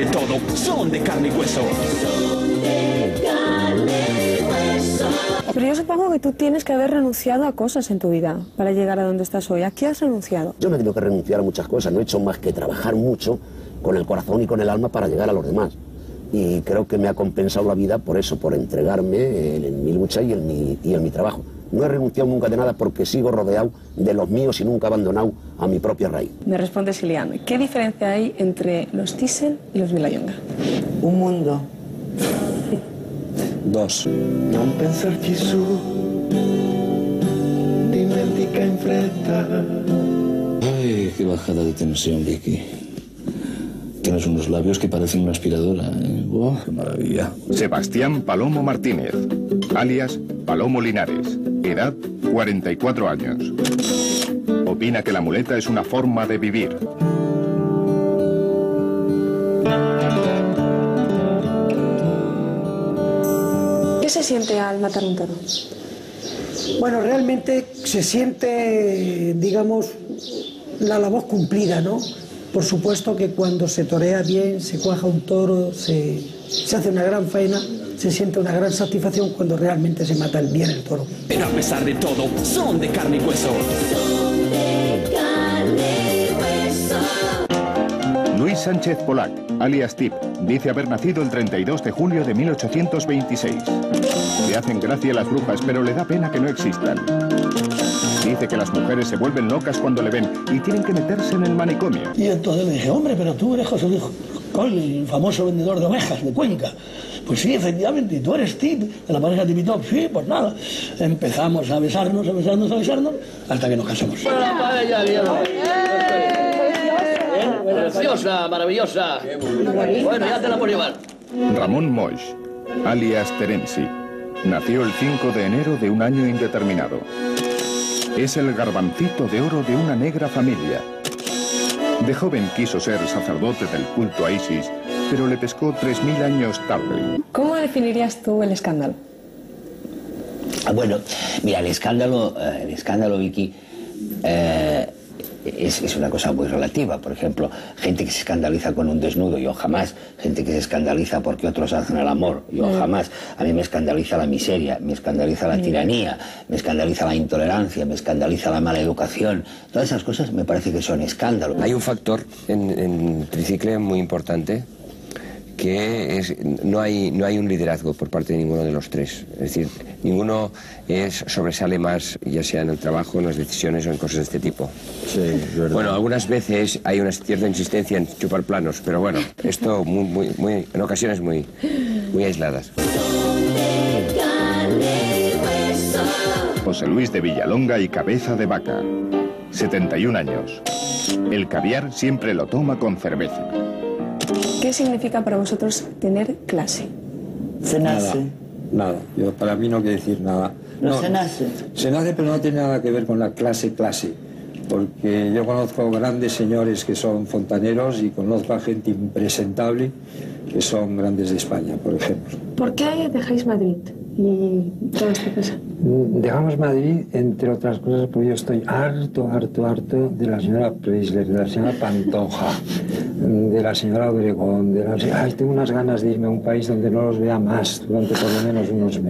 De todo, son de carne y hueso. Pero yo supongo que tú tienes que haber renunciado a cosas en tu vida para llegar a donde estás hoy. ¿A qué has renunciado? Yo no he tenido que renunciar a muchas cosas, no he hecho más que trabajar mucho con el corazón y con el alma para llegar a los demás. Y creo que me ha compensado la vida por eso, por entregarme en, mi lucha y en mi, y en mi trabajo. No he renunciado nunca de nada porque sigo rodeado de los míos y nunca abandonado a mi propia raíz. Me responde Siliano. ¿Qué diferencia hay entre los Thyssen y los Vilayonga? Un mundo. Dos. Non pensar su dimentica in fretta. Ay, qué bajada de tensión, Vicky. Tienes unos labios que parecen una aspiradora. ¿eh? ¡Oh, qué maravilla! Sebastián Palomo Martínez, alias Palomo Linares. Edad 44 años. Opina que la muleta es una forma de vivir. ¿Qué se siente al matar un toro? Bueno, realmente se siente, digamos, la labor cumplida, ¿no? Por supuesto que cuando se torea bien, se cuaja un toro, se, se hace una gran faena, se siente una gran satisfacción cuando realmente se mata bien el toro. Pero a pesar de todo, son de carne y hueso. Luis Sánchez Polac, alias Tip, dice haber nacido el 32 de julio de 1826. Le hacen gracia las brujas, pero le da pena que no existan. Dice que las mujeres se vuelven locas cuando le ven y tienen que meterse en el manicomio. Y entonces le dije, hombre, pero tú eres José Luis Col, el famoso vendedor de ovejas de Cuenca. Pues sí, efectivamente, y tú eres Tip, de la pareja Tipitop. Sí, pues nada. Empezamos a besarnos, a besarnos, a besarnos, hasta que nos casamos. Preciosa, maravillosa. Bueno, ya te la puedo llevar. Ramón Moix, alias Terenzi, nació el 5 de enero de un año indeterminado. Es el garbancito de oro de una negra familia. De joven quiso ser sacerdote del culto a Isis, pero le pescó 3.000 años tarde. ¿Cómo definirías tú el escándalo? Ah, Bueno, mira, el escándalo, eh, el escándalo, Vicky, eh, es, es una cosa muy relativa. Por ejemplo, gente que se escandaliza con un desnudo, yo jamás. Gente que se escandaliza porque otros hacen el amor, yo Mm. jamás. A mí me escandaliza la miseria, me escandaliza la Mm. tiranía, me escandaliza la intolerancia, me escandaliza la mala educación. Todas esas cosas me parece que son escándalos. Hay un factor en, en Tricicle muy importante que es no hay no hay un liderazgo por parte de ninguno de los tres es decir ninguno es sobresale más ya sea en el trabajo en las decisiones o en cosas de este tipo Sí, es verdad. bueno algunas veces hay una cierta insistencia en chupar planos pero bueno esto muy muy muy en ocasiones muy muy aisladas José Luis de Villalonga y Cabeza de Vaca, 71 años. El caviar siempre lo toma con cerveza. ¿Qué significa para vosotros tener clase? Se Nada, nada. Yo, para mí no quiere decir nada. No, se nace. Se nace, pero no tiene nada que ver con la clase clase. Porque yo conozco grandes señores que son fontaneros y conozco a gente impresentable que son grandes de España, por ejemplo. ¿Por qué dejáis Madrid y toda esta cosa? Dejamos Madrid, entre otras cosas, porque yo estoy harto, harto, harto de la señora Preisler, de la señora Pantoja, de la señora Obregón, de la... Ay, tengo unas ganas de irme a un país donde no los vea más durante por lo menos unos meses.